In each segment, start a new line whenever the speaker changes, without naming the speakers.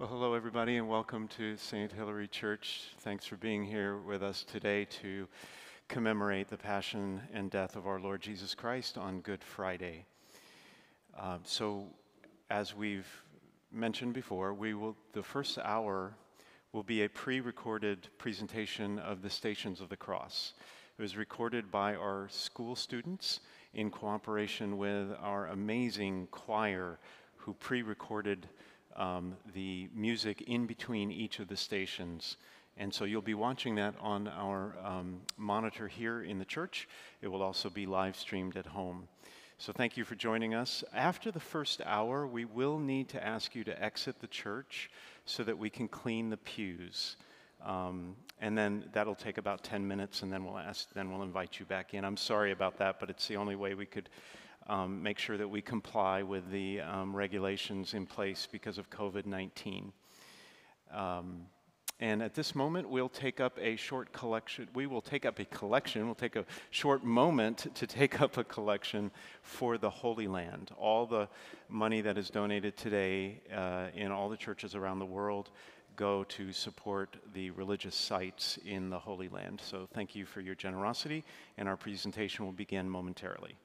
Well, hello, everybody, and welcome to St. Hilary Church. Thanks for being here with us today to commemorate the passion and death of our Lord Jesus Christ on Good Friday. Uh, so, as we've mentioned before, we will the first hour will be a pre-recorded presentation of the Stations of the Cross. It was recorded by our school students in cooperation with our amazing choir who pre-recorded um, the music in between each of the stations. And so you'll be watching that on our um, monitor here in the church. It will also be live streamed at home. So thank you for joining us. After the first hour, we will need to ask you to exit the church so that we can clean the pews. Um, and then that'll take about 10 minutes, and then we'll ask, then we'll invite you back in. I'm sorry about that, but it's the only way we could um, make sure that we comply with the um, regulations in place because of COVID 19. Um, and at this moment, we'll take up a short collection. We will take up a collection. We'll take a short moment to take up a collection for the Holy Land. All the money that is donated today uh, in all the churches around the world go to support the religious sites in the Holy Land. So thank you for your generosity, and our presentation will begin momentarily.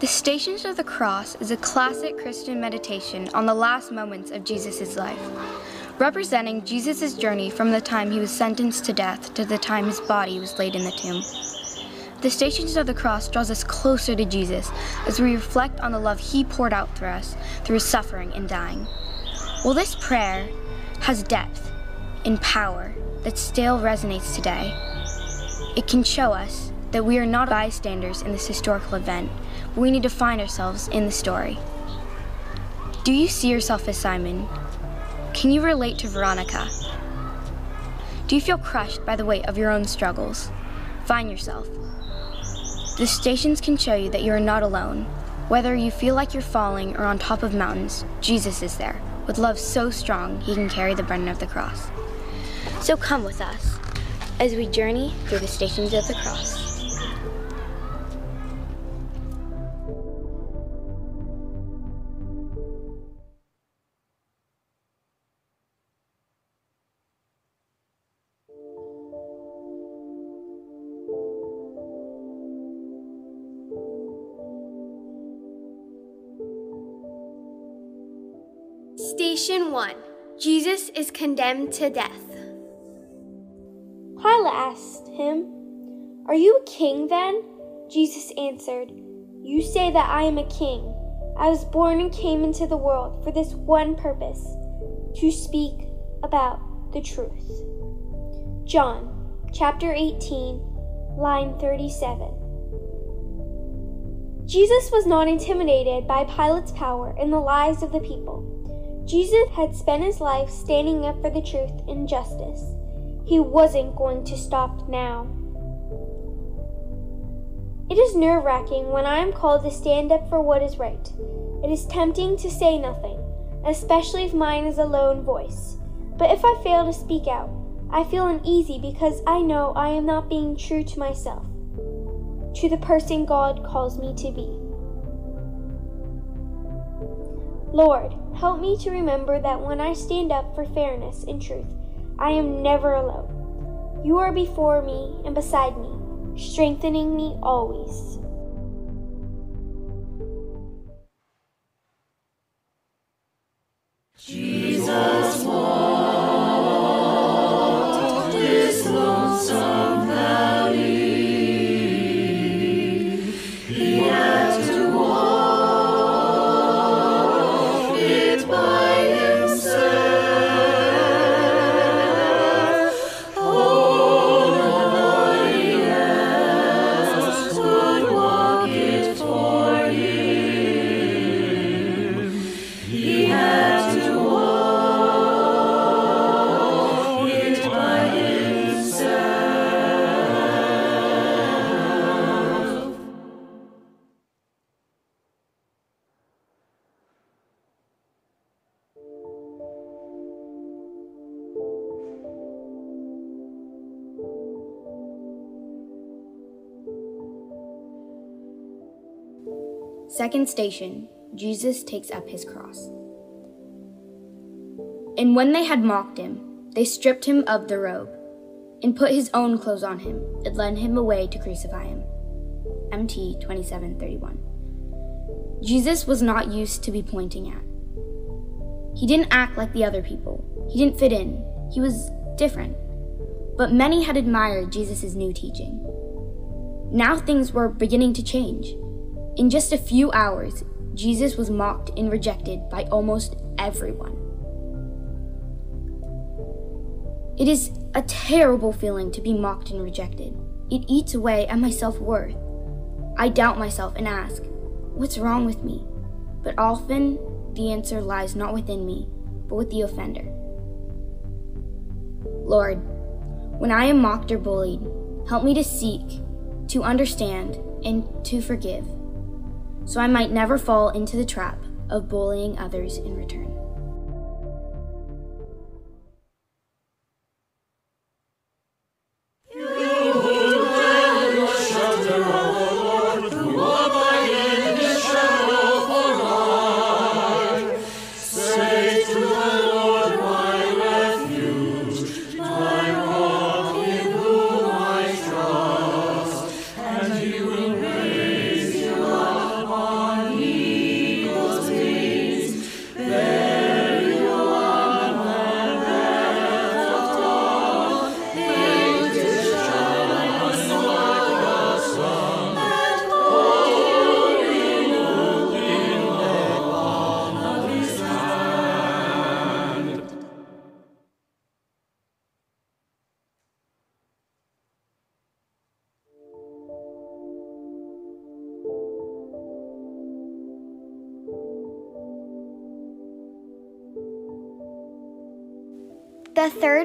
The Stations of the Cross is a classic Christian meditation on the last moments of Jesus' life, representing Jesus' journey from the time he was sentenced to death to the time his body was laid in the tomb. The Stations of the Cross draws us closer to Jesus as we reflect on the love he poured out for us through his suffering and dying. While this prayer has depth and power that still resonates today, it can show us that we are not bystanders in this historical event, we need to find ourselves in the story. Do you see yourself as Simon? Can you relate to Veronica? Do you feel crushed by the weight of your own struggles? Find yourself. The stations can show you that you are not alone. Whether you feel like you're falling or on top of mountains, Jesus is there, with love so strong he can carry the burden of the cross. So come with us as we journey through the stations of the cross.
1 Jesus is condemned to death.
Pilate asked him, Are you a king then?
Jesus answered, You say that I am a king. I was born and came into the world for this one purpose to speak about the truth. John chapter 18, line 37. Jesus was not intimidated by Pilate's power and the lies of the people. Jesus had spent his life standing up for the truth and justice. He wasn't going to stop now. It is nerve wracking when I am called to stand up for what is right. It is tempting to say nothing, especially if mine is a lone voice. But if I fail to speak out, I feel uneasy because I know I am not being true to myself to the person God calls me to be. Lord, help me to remember that when I stand up for fairness and truth, I am never alone. You are before me and beside me, strengthening me always.
Jesus walked this lonesome
Second station Jesus takes up his cross. And when they had mocked him, they stripped him of the robe, and put his own clothes on him, and led him away to crucify him. MT 2731. Jesus was not used to be pointing at. He didn't act like the other people. He didn't fit in. He was different. But many had admired Jesus' new teaching. Now things were beginning to change. In just a few hours, Jesus was mocked and rejected by almost everyone. It is a terrible feeling to be mocked and rejected. It eats away at my self worth. I doubt myself and ask, What's wrong with me? But often the answer lies not within me, but with the offender. Lord, when I am mocked or bullied, help me to seek, to understand, and to forgive so I might never fall into the trap of bullying others in return.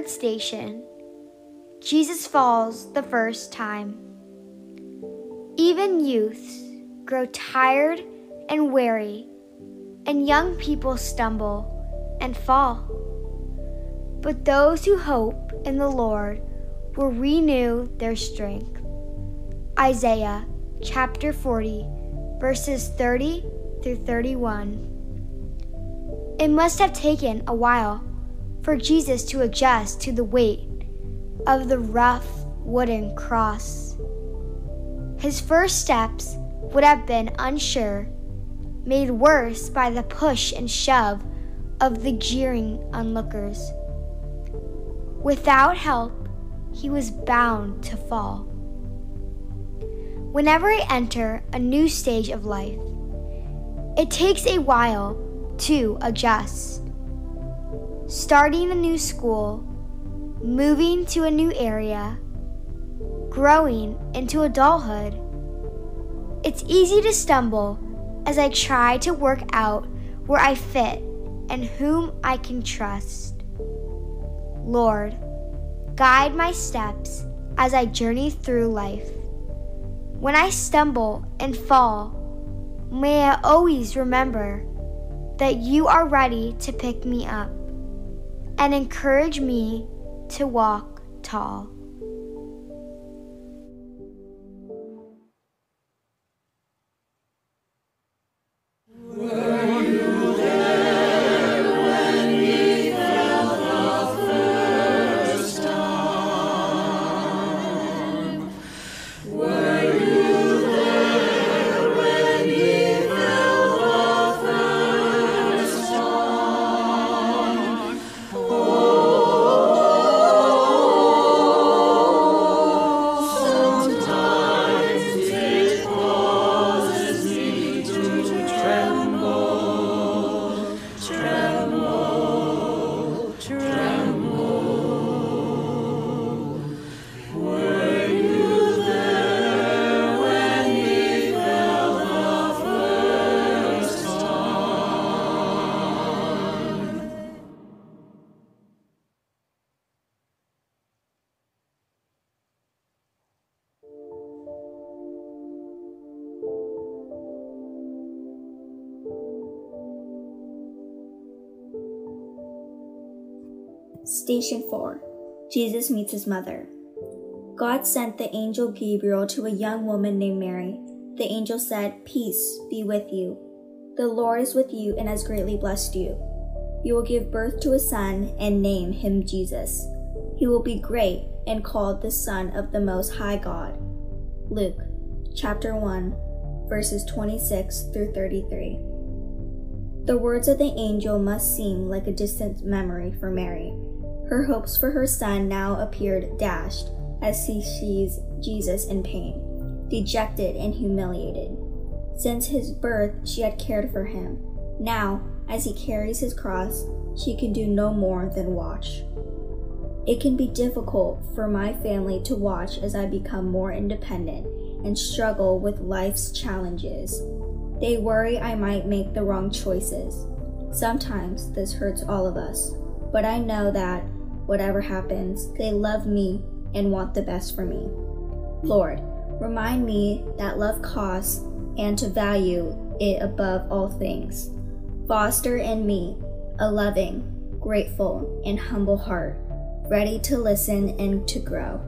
Third station Jesus falls the first time. Even youths grow tired and weary, and young people stumble and fall. But those who hope in the Lord will renew their strength. Isaiah chapter 40, verses 30 through 31. It must have taken a while for Jesus to adjust to the weight of the rough wooden cross. His first steps would have been unsure, made worse by the push and shove of the jeering onlookers. Without help, he was bound to fall. whenever I enter a new stage of life. It takes a while to adjust. Starting a new school, moving to a new area, growing into adulthood. It's easy to stumble as I try to work out where I fit and whom I can trust. Lord, guide my steps as I journey through life. When I stumble and fall, may I always remember that you are ready to pick me up and encourage me to walk tall.
Station 4 Jesus meets his mother. God sent the angel Gabriel to a young woman named Mary. The angel said, Peace be with you. The Lord is with you and has greatly blessed you. You will give birth to a son and name him Jesus. He will be great and called the Son of the Most High God. Luke chapter 1, verses 26 through 33. The words of the angel must seem like a distant memory for Mary her hopes for her son now appeared dashed as she sees Jesus in pain, dejected and humiliated. Since his birth, she had cared for him. Now, as he carries his cross, she can do no more than watch. It can be difficult for my family to watch as I become more independent and struggle with life's challenges. They worry I might make the wrong choices. Sometimes this hurts all of us, but I know that whatever happens, they love me and want the best for me. Lord, remind me that love costs and to value it above all things. Foster in me a loving, grateful, and humble heart, ready to listen and to grow.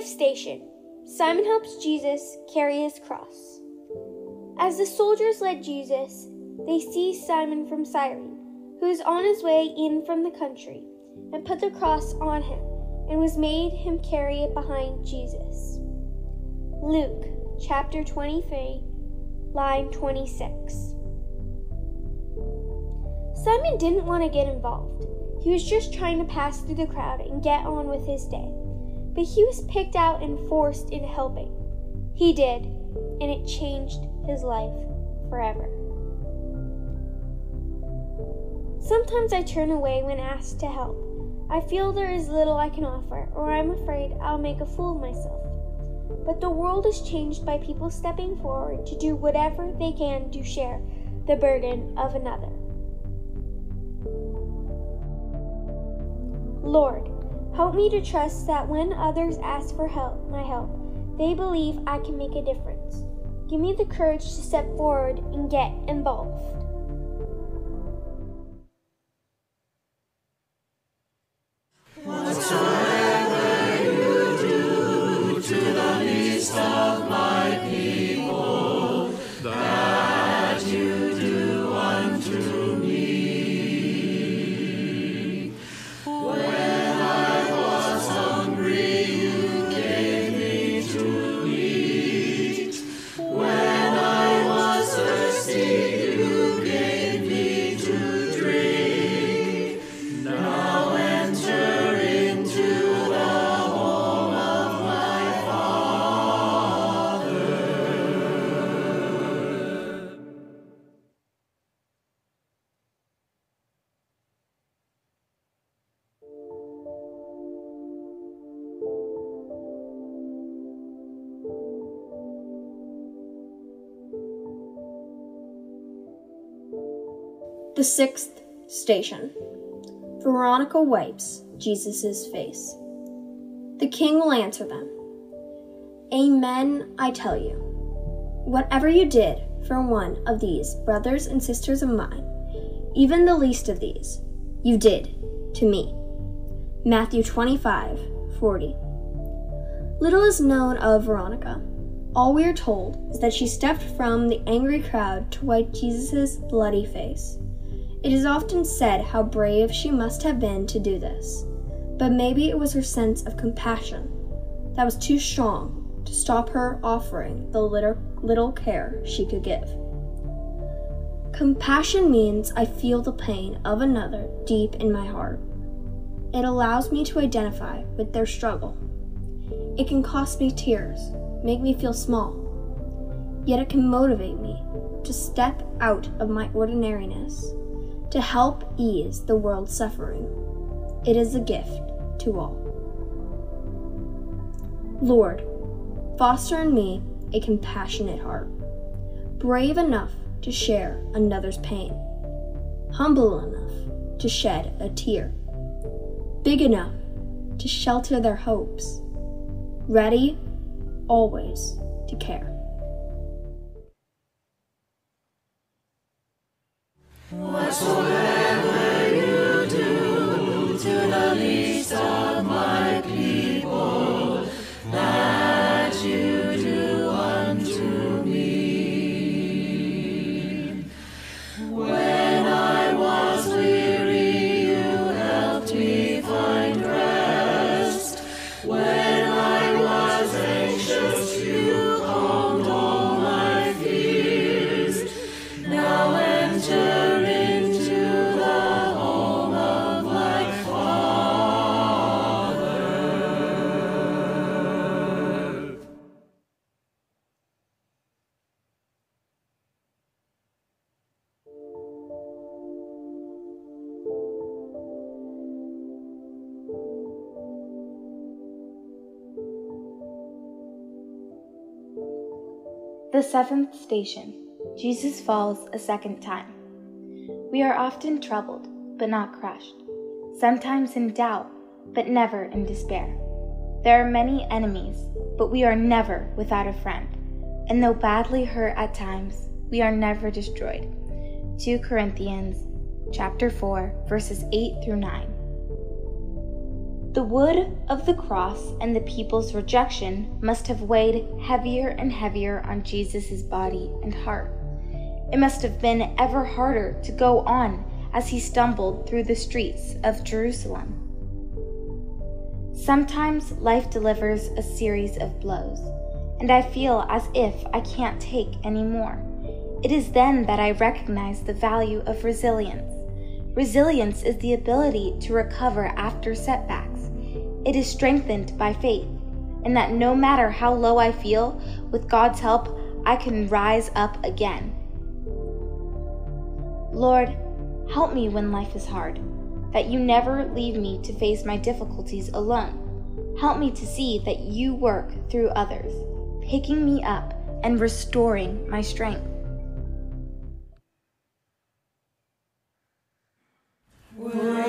Fifth station Simon helps Jesus carry his cross. As the soldiers led Jesus, they seized Simon from Cyrene, who was on his way in from the country, and put the cross on him, and was made him carry it behind Jesus. Luke chapter 23, line 26. Simon didn't want to get involved. He was just trying to pass through the crowd and get on with his day but he was picked out and forced into helping. He did. and it changed his life forever. Sometimes I turn away when asked to help. I feel there is little I can offer, or I'm afraid I'll make a fool of myself. But the world is changed by people stepping forward to do whatever they can to share the burden of another. Lord, help me to trust that when others ask for help, my help, they believe I can make a difference. Give me the courage to step forward and get involved.
The sixth station. Veronica wipes Jesus' face. The king will answer them. Amen, I tell you. Whatever you did for one of these brothers and sisters of mine, even the least of these, you did to me. Matthew 25 40. Little is known of Veronica. All we are told is that she stepped from the angry crowd to wipe Jesus' bloody face. It is often said how brave she must have been to do this, but maybe it was her sense of compassion that was too strong to stop her offering the little, little care she could give. Compassion means I feel the pain of another deep in my heart. It allows me to identify with their struggle. It can cost me tears, make me feel small, yet it can motivate me to step out of my ordinariness to help ease the world's suffering. It is a gift to all. Lord, foster in me a compassionate heart, brave enough to share another's pain, humble enough to shed a tear, big enough to shelter their hopes, ready always to care.
Whatsoever you do to the least of
seventh station Jesus falls a second time. We are often troubled, but not crushed, sometimes in doubt, but never in despair. There are many enemies, but we are never without a friend. And though badly hurt at times, we are never destroyed. 2 Corinthians chapter 4 verses 8 through 9. The wood of the cross and the people's rejection must have weighed heavier and heavier on Jesus' body and heart. It must have been ever harder to go on as he stumbled through the streets of Jerusalem. Sometimes life delivers a series of blows, and I feel as if I can't take any more. It is then that I recognize the value of resilience. Resilience is the ability to recover after setbacks. It is strengthened by faith, and that no matter how low I feel, with God's help, I can rise up again. Lord, help me when life is hard, that you never leave me to face my difficulties alone. Help me to see that you work through others, picking me up and restoring my strength.
This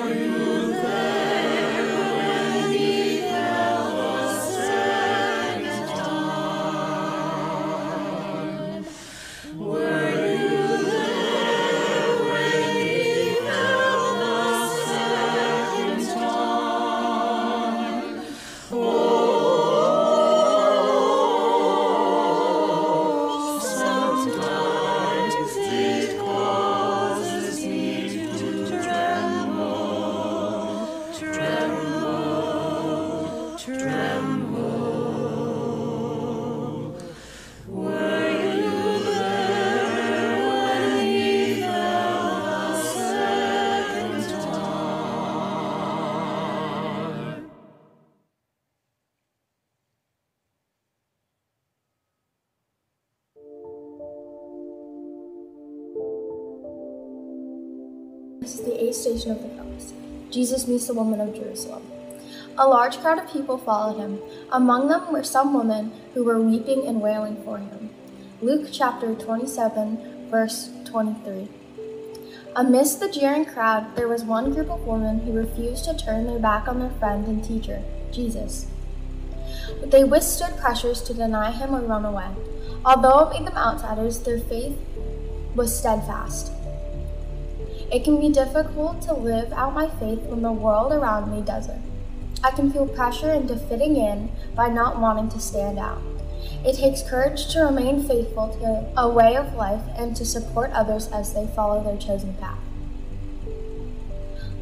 Jesus meets the woman of Jerusalem. A large crowd of people followed him. Among them were some women who were weeping and wailing for him. Luke chapter 27, verse 23. Amidst the jeering crowd, there was one group of women who refused to turn their back on their friend and teacher, Jesus. But they withstood pressures to deny him or run away. Although it made them outsiders, their faith was steadfast. It can be difficult to live out my faith when the world around me doesn't. I can feel pressure into fitting in by not wanting to stand out. It takes courage to remain faithful to a way of life and to support others as they follow their chosen path.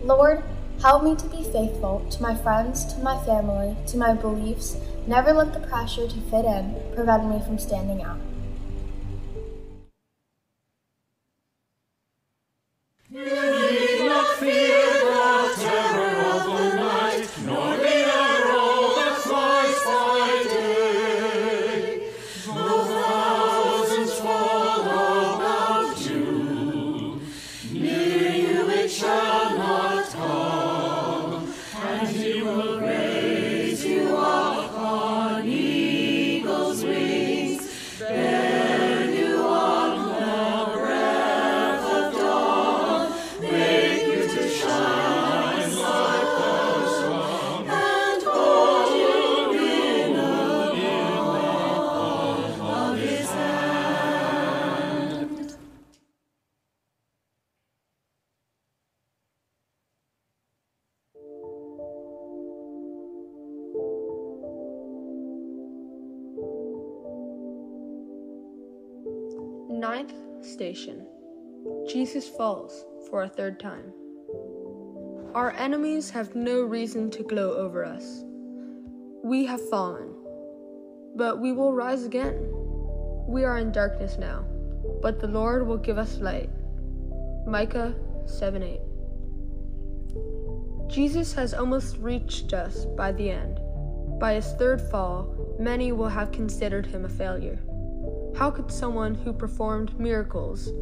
Lord, help me to be faithful to my friends, to my family, to my beliefs. Never let the pressure to fit in prevent me from standing out.
Falls for a third time. Our enemies have no reason to gloat over us. We have fallen, but we will rise again. We are in darkness now, but the Lord will give us light. Micah 7 8. Jesus has almost reached us by the end. By his third fall, many will have considered him a failure. How could someone who performed miracles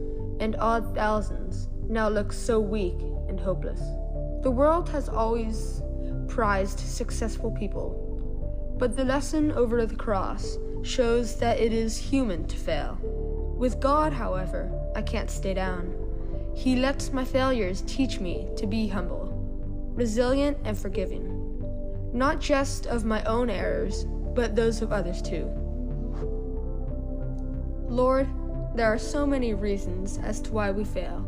and awed thousands now look so weak and hopeless? The world has always prized successful people, but the lesson over the cross shows that it is human to fail. With God, however, I can't stay down. He lets my failures teach me to be humble, resilient, and forgiving, not just of my own errors, but those of others too. Lord, there are so many reasons as to why we fail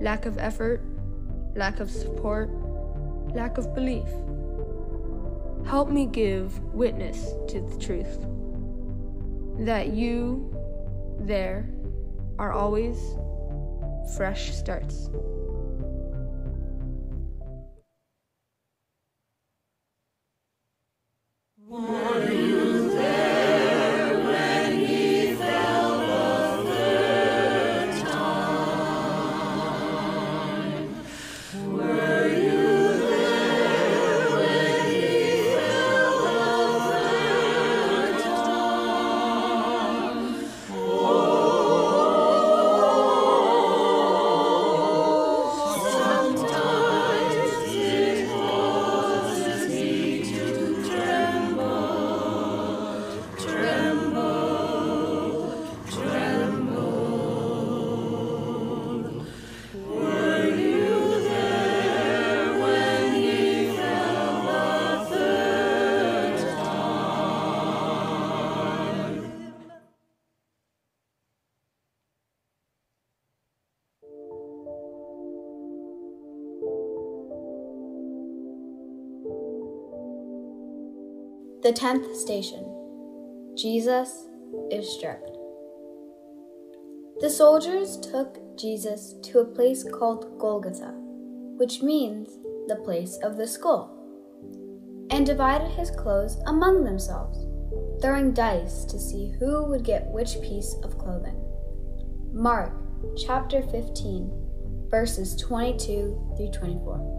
lack of effort, lack of support, lack of belief. Help me give witness to the truth that you, there, are always fresh starts.
The tenth station Jesus is stripped. The soldiers took Jesus to a place called Golgotha, which means the place of the skull, and divided his clothes among themselves, throwing dice to see who would get which piece of clothing. Mark chapter 15, verses 22 through 24.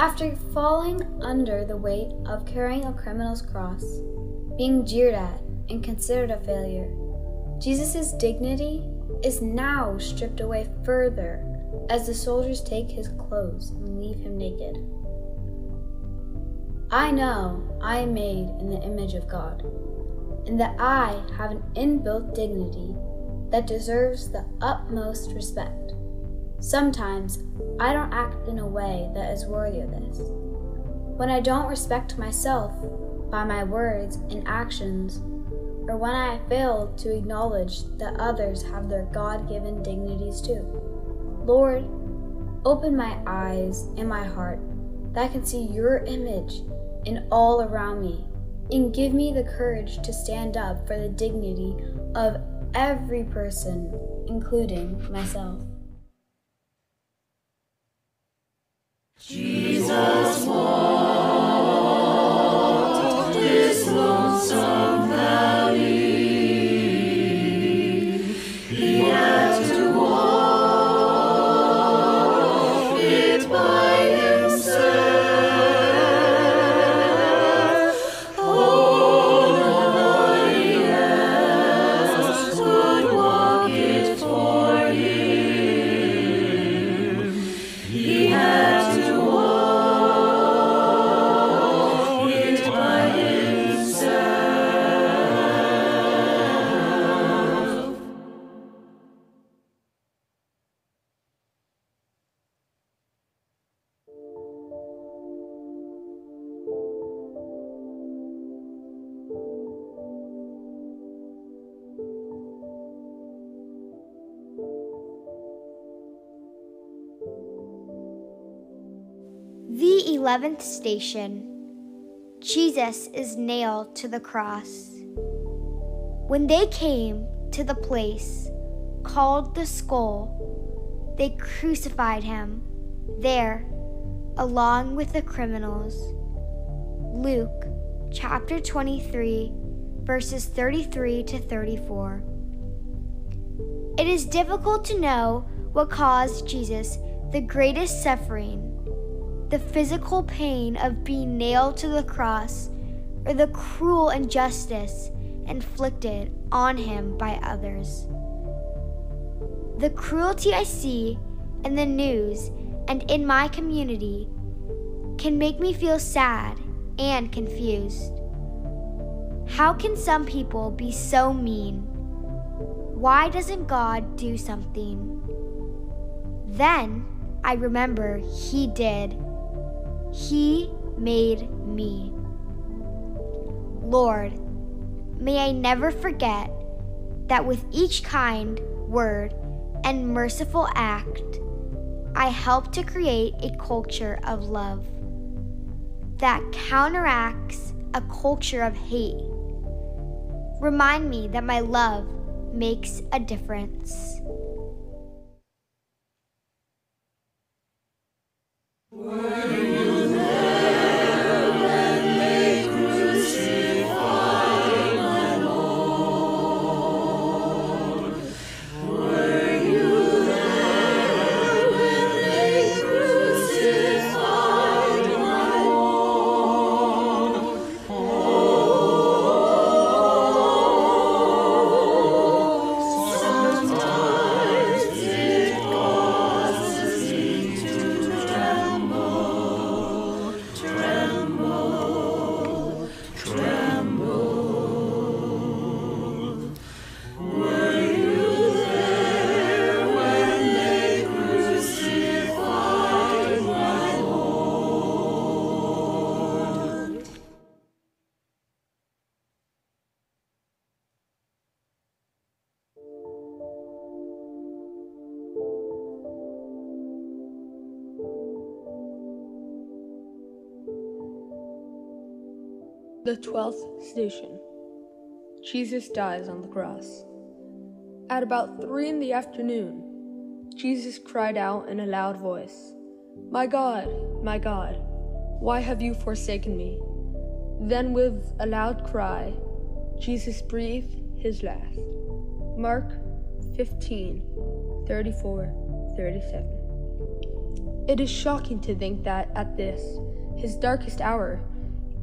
After falling under the weight of carrying a criminal's cross, being jeered at and considered a failure, Jesus' dignity is now stripped away further as the soldiers take his clothes and leave him naked. I know I am made in the image of God, and that I have an inbuilt dignity that deserves the utmost respect. Sometimes I don't act in a way that is worthy of this. When I don't respect myself by my words and actions, or when I fail to acknowledge that others have their God given dignities too. Lord, open my eyes and my heart that I can see your image in all around me, and give me the courage to stand up for the dignity of every person, including myself.
Jesus walked this lonesome valley.
11th station, Jesus is nailed to the cross. When they came to the place called the skull, they crucified him there along with the criminals. Luke chapter 23, verses 33 to 34. It is difficult to know what caused Jesus the greatest suffering the physical pain of being nailed to the cross, or the cruel injustice inflicted on him by others. The cruelty I see in the news and in my community can make me feel sad and confused. How can some people be so mean? Why doesn't God do something? Then I remember He did. He made me. Lord, may I never forget that with each kind word and merciful act, I help to create a culture of love that counteracts a culture of hate. Remind me that my love makes a difference.
The twelfth station Jesus dies on the cross. At about three in the afternoon, Jesus cried out in a loud voice, My God, my God, why have you forsaken me? Then, with a loud cry, Jesus breathed his last. Mark 15 34 37. It is shocking to think that at this, his darkest hour,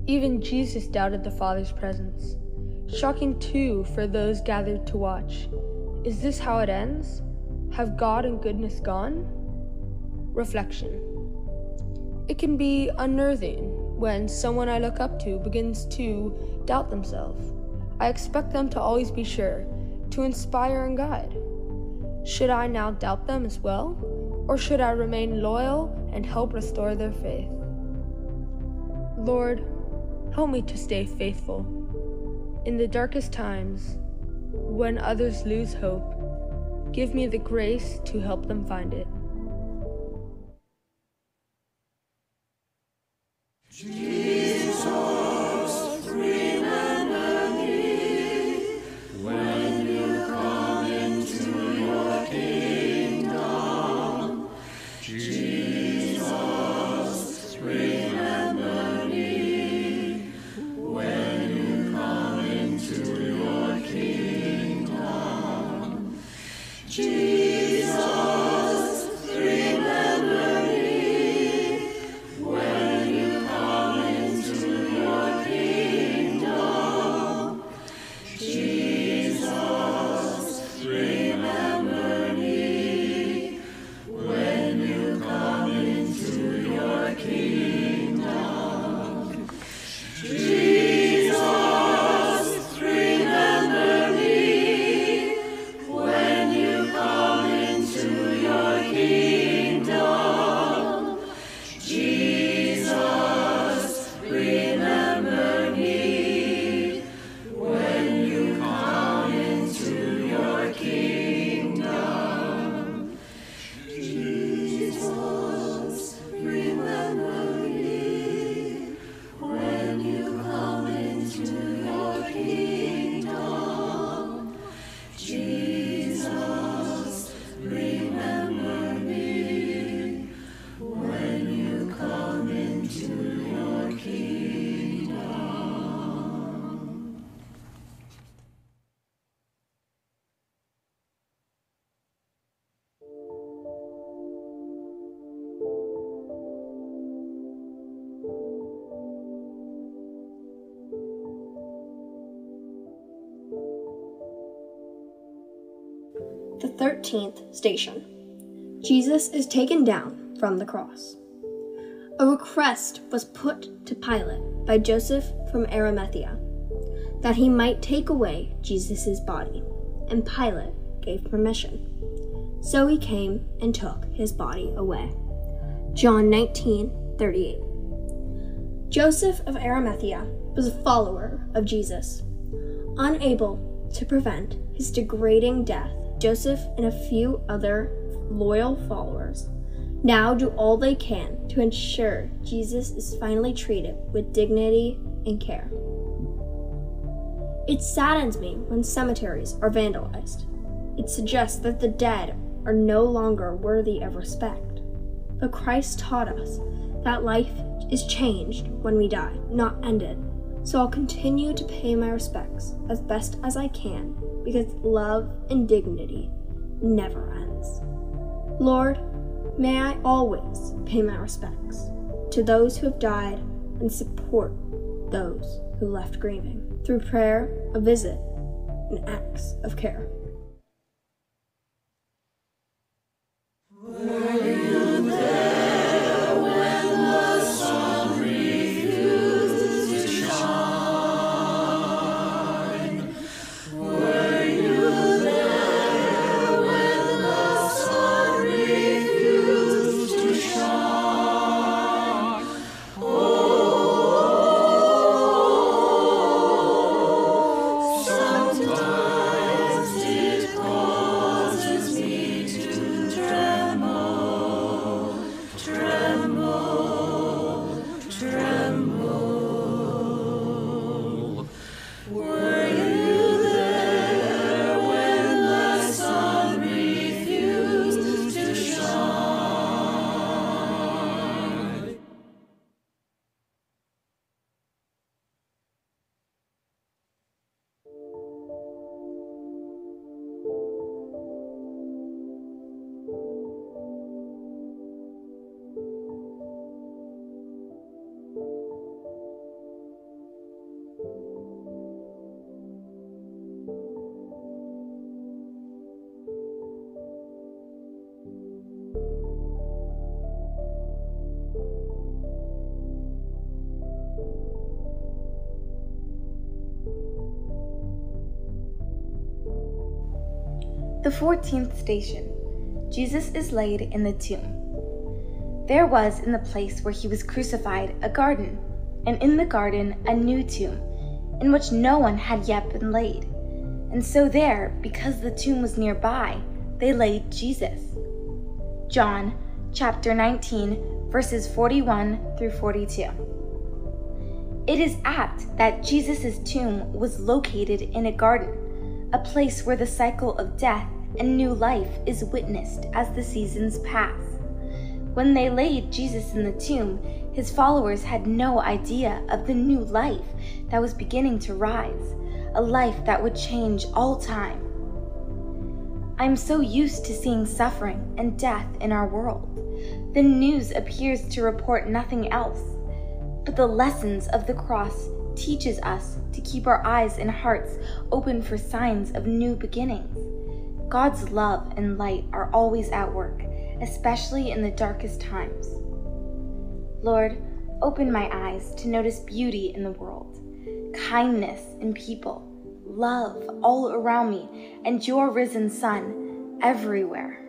even Jesus doubted the Father's presence. Shocking too for those gathered to watch. Is this how it ends? Have God and goodness gone? Reflection. It can be unnerving when someone I look up to begins to doubt themselves. I expect them to always be sure, to inspire and guide. Should I now doubt them as well? Or should I remain loyal and help restore their faith? Lord, help me to stay faithful. In the darkest times, when others lose hope, give me the grace to help them find it.
13th station. Jesus is taken down from the cross. A request was put to Pilate by Joseph from Arimathea that he might take away Jesus' body, and Pilate gave permission. So he came and took his body away. John 19 38. Joseph of Arimathea was a follower of Jesus. Unable to prevent his degrading death, Joseph and a few other loyal followers now do all they can to ensure Jesus is finally treated with dignity and care. It saddens me when cemeteries are vandalized. It suggests that the dead are no longer worthy of respect. But Christ taught us that life is changed when we die, not ended. So I'll continue to pay my respects as best as I can because love and dignity never ends. Lord, may I always pay my respects to those who have died and support those who left grieving through prayer, a visit, and acts of care.
The fourteenth station Jesus is laid in the tomb. There was in the place where he was crucified a garden, and in the garden a new tomb, in which no one had yet been laid. And so there, because the tomb was nearby, they laid Jesus. John chapter 19, verses 41 through 42. It is apt that Jesus' tomb was located in a garden, a place where the cycle of death and new life is witnessed as the seasons pass. When they laid Jesus in the tomb, his followers had no idea of the new life that was beginning to rise, a life that would change all time. I'm so used to seeing suffering and death in our world. The news appears to report nothing else. But the lessons of the cross teaches us to keep our eyes and hearts open for signs of new beginnings. God's love and light are always at work, especially in the darkest times. Lord, open my eyes to notice beauty in the world, kindness in people, love all around me, and your risen Son everywhere.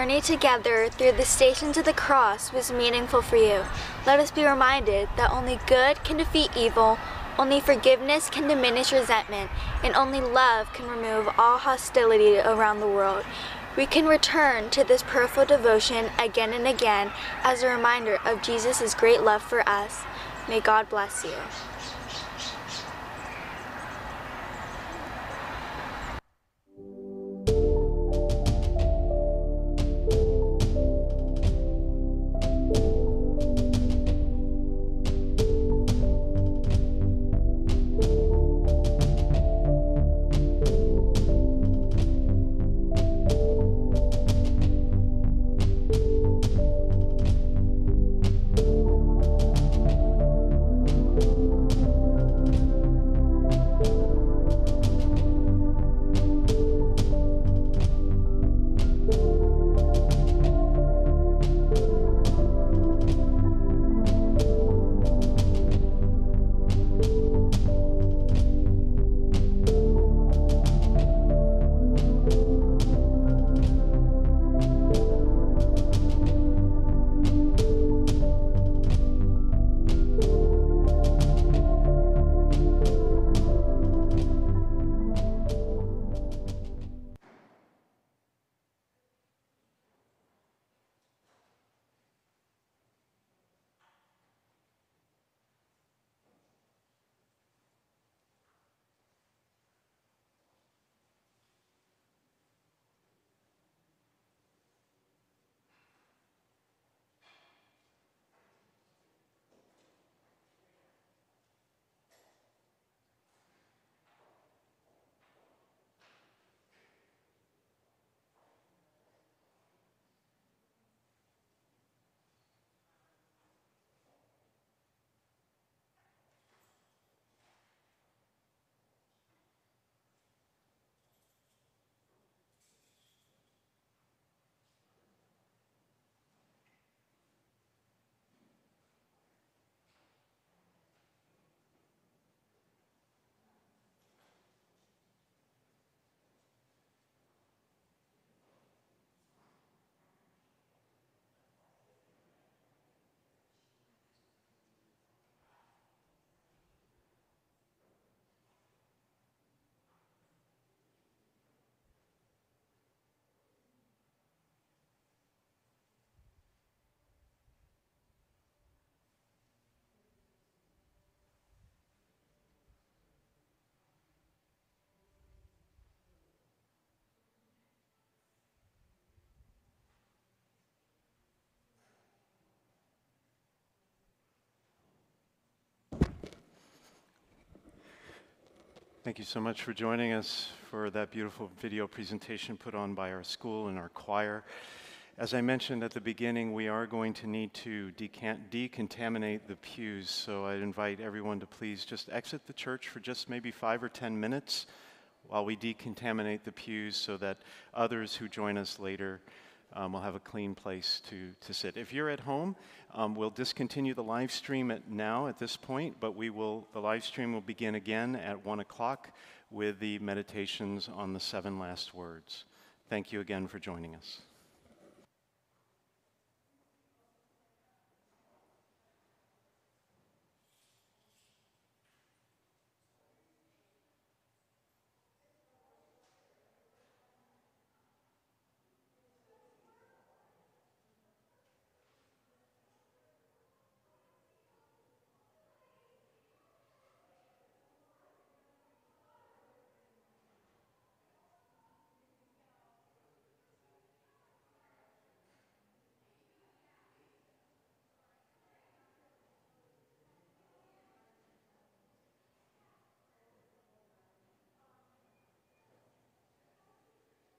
Journey together through the stations of the cross was meaningful for you. Let us be reminded that only good can defeat evil, only forgiveness can diminish resentment, and only love can remove all hostility around the world. We can return to this prayerful devotion again and again as a reminder of Jesus' great love for us. May God bless you.
Thank you so much for joining us for that beautiful video presentation put on by our school and our choir. As I mentioned at the beginning, we are going to need to decontaminate the pews, so I invite everyone to please just exit the church for just maybe five or ten minutes while we decontaminate the pews so that others who join us later um, will have a clean place to, to sit. If you're at home, um, we'll discontinue the live stream at now at this point, but we will, the live stream will begin again at 1 o'clock with the meditations on the seven last words. Thank you again for joining us.